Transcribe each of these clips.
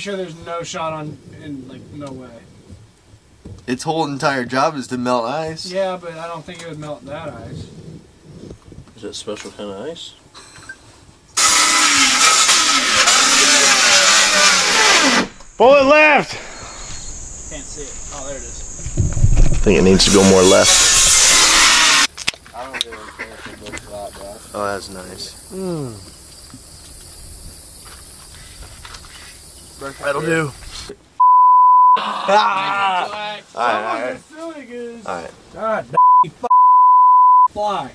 pretty sure there's no shot on, in like no way. Its whole entire job is to melt ice. Yeah, but I don't think it would melt that ice. Is that special kind of ice? Bullet left! Can't see it. Oh, there it is. I think it needs to go more left. I don't really care if it looks flat, bro. Oh, that's nice. Hmm. That'll do. Ah! Alright, alright. Silly goose. Alright. God, you fly.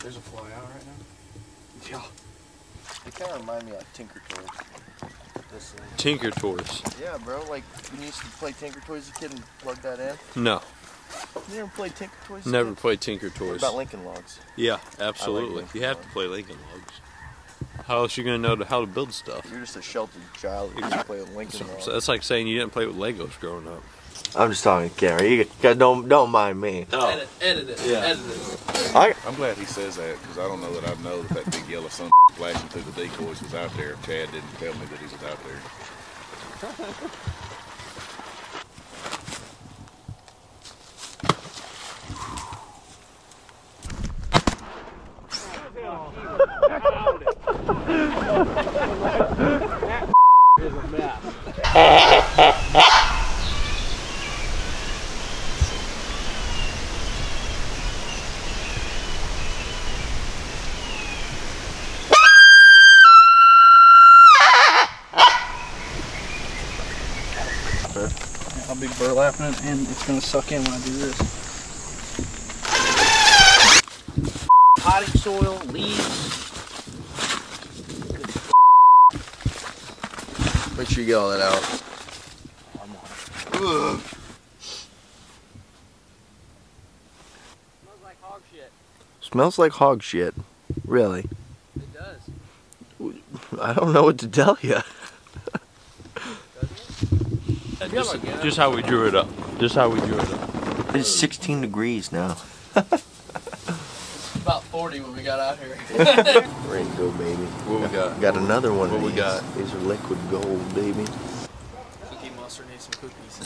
There's a fly out right now. Yeah. They kind of remind me of Tinker Toys. This thing. Tinker Toys. Yeah, bro. Like when you used to play Tinker Toys as a kid and plug that in. No, You never played Tinker Toys? never played Tinker What Toys. about Lincoln Logs? Yeah, absolutely. Lincoln You have to play Lincoln Logs. How else are you gonna know how to build stuff? You're just a sheltered child You just play with Lincoln Logs. So that's like saying you didn't play with Legos growing up. I'm just talking to camera. You guys don't don't mind me. Edit, edit it. Yeah. Edit it. I'm glad he says that because I don't know that I know that that big yellow sun flashing through the decoys was out there. Chad didn't tell me that he was out there. be burlapping it and it's gonna suck in when I do this. Potting soil, leaves. Make sure you get all that out. Smells like hog shit. Smells like hog shit. Really? It does. I don't know what to tell you. Just, just how we drew it up. Just how we drew it up. It's 16 degrees now. About 40 when we got out here. Rainbow, baby. What we got? Got another one. of What we these. got? These are liquid gold, baby. Cookie Monster needs some cookies.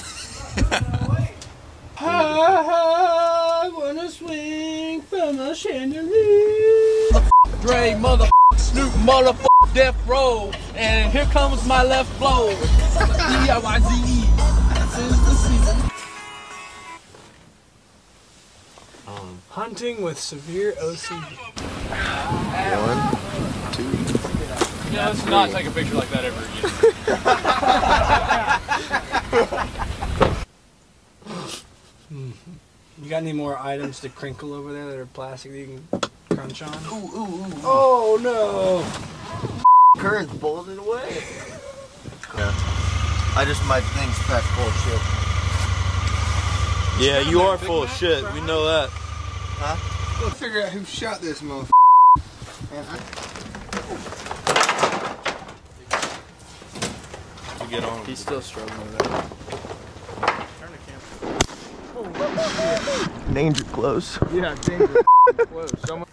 I wanna swing from a chandelier. Dre, mother Snoop, mother Death Row, and here comes my left blow. D-I-Y-Z-E. This is the season. Um, Hunting with severe OCD. one, two. Yeah, let's not take a picture like that ever again. You got any more items to crinkle over there that are plastic that you can crunch on? Ooh, ooh, ooh. Oh no! Current's pulling it away. Yeah. I just, my thing's packed full of shit. Yeah, you are full of shit. We know that. Let's figure out who shot this motherfucker. Man, I, get on. He's still struggling with that. Danger close. Yeah, danger. Close. Someone.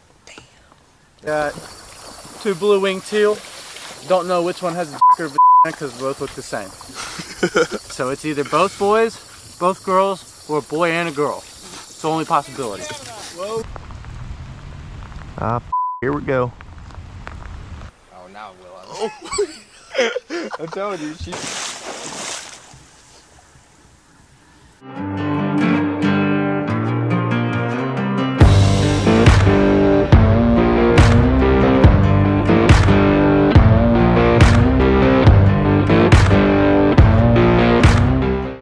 Got uh, two blue winged teal. Don't know which one has a or because both look the same. so it's either both boys, both girls, or a boy and a girl. It's the only possibility. Ah, here we go. oh, now will I? I'm telling you, she's